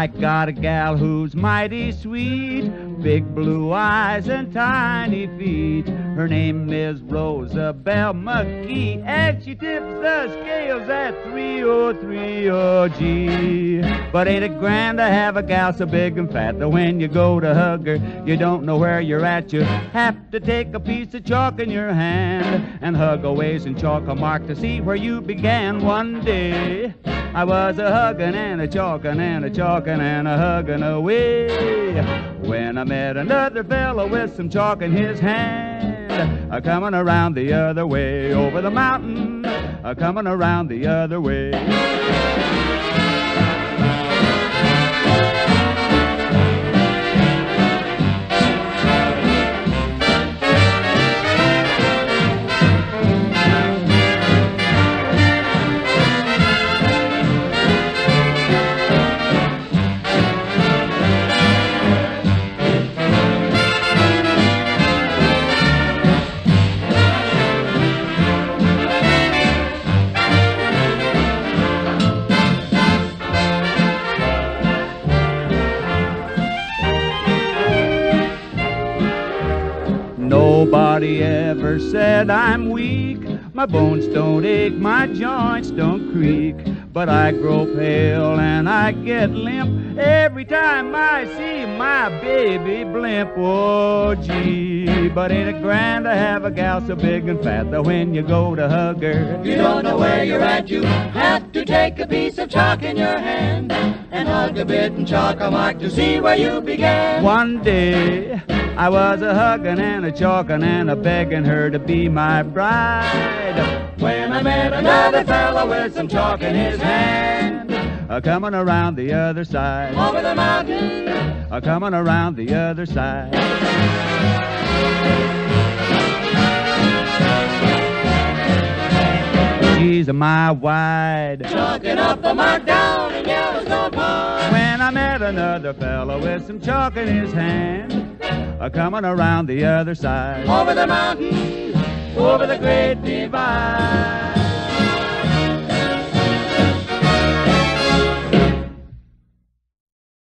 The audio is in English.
I got a gal who's mighty sweet, big blue eyes and tiny feet. Her name is Rosabelle McGee, and she tips the scales at 303 G. But ain't it grand to have a gal so big and fat that when you go to hug her, you don't know where you're at. You have to take a piece of chalk in your hand and hug a ways and chalk a mark to see where you began one day. I was a hugging and a chalking and a chalking and a hugging away. When I met another fellow with some chalk in his hand, a coming around the other way, over the mountain, a coming around the other way. Nobody ever said I'm weak. My bones don't ache, my joints don't creak. But I grow pale and I get limp every time I see my baby blimp. Oh, gee, but ain't it grand to have a gal so big and fat that when you go to hug her, You don't know where you're at, you have to take a piece of chalk in your hand and hug a bit and chalk a mark to see where you began. One day I was a hugging and a chalking and a begging her to be my bride. When I met another fellow with some chalk in his hand, A coming around the other side. over the mountain, A coming around the other side. She's a mile wide. chalking up the mark down in Yellowstone Pond. When I met another fellow with some chalk in his hand, a coming around the other side. Over the mountain, over the great divide.